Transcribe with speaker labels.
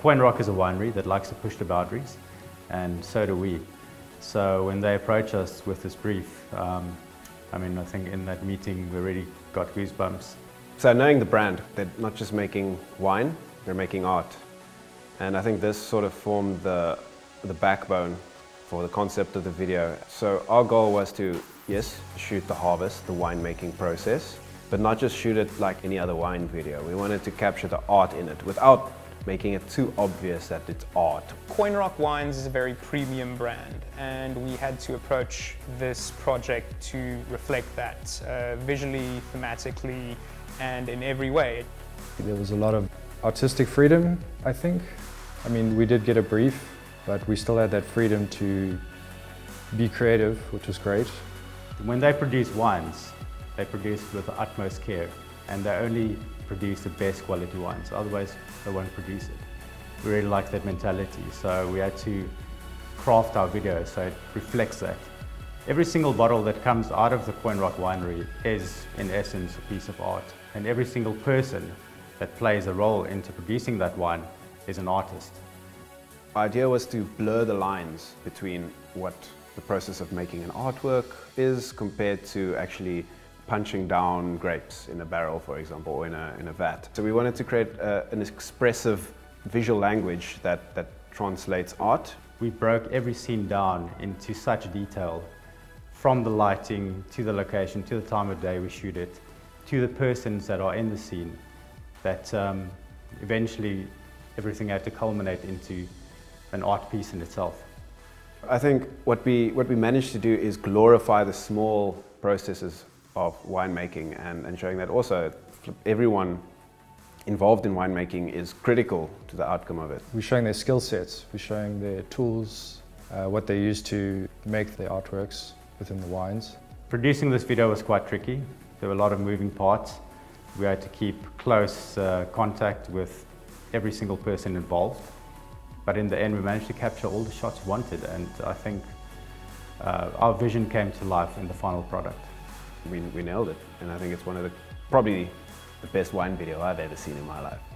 Speaker 1: Quoin Rock is a winery that likes to push the boundaries, and so do we. So when they approach us with this brief, um, I mean, I think in that meeting we already got goosebumps.
Speaker 2: So knowing the brand, they're not just making wine, they're making art. And I think this sort of formed the, the backbone for the concept of the video. So our goal was to, yes, shoot the harvest, the winemaking process, but not just shoot it like any other wine video. We wanted to capture the art in it without making it too obvious that it's art.
Speaker 3: Quoin Rock Wines is a very premium brand and we had to approach this project to reflect that uh, visually, thematically and in every way.
Speaker 4: There was a lot of artistic freedom, I think. I mean, we did get a brief, but we still had that freedom to be creative, which was great.
Speaker 1: When they produce wines, they produce with the utmost care and they only produce the best quality wines, otherwise they won't produce it. We really like that mentality, so we had to craft our video so it reflects that. Every single bottle that comes out of the Quoin Rock Winery is, in essence, a piece of art. And every single person that plays a role into producing that wine is an artist.
Speaker 2: Our idea was to blur the lines between what the process of making an artwork is compared to actually punching down grapes in a barrel, for example, or in a, in a vat. So we wanted to create a, an expressive visual language that, that translates art.
Speaker 1: We broke every scene down into such detail, from the lighting, to the location, to the time of day we shoot it, to the persons that are in the scene, that um, eventually everything had to culminate into an art piece in itself.
Speaker 2: I think what we, what we managed to do is glorify the small processes of winemaking and, and showing that also everyone involved in winemaking is critical to the outcome of it.
Speaker 4: We're showing their skill sets, we're showing their tools, uh, what they use to make their artworks within the wines.
Speaker 1: Producing this video was quite tricky. There were a lot of moving parts. We had to keep close uh, contact with every single person involved. But in the end, we managed to capture all the shots wanted, and I think uh, our vision came to life in the final product
Speaker 2: we, we nailed it. And I think it's one of the, probably the best wine video I've ever seen in my life.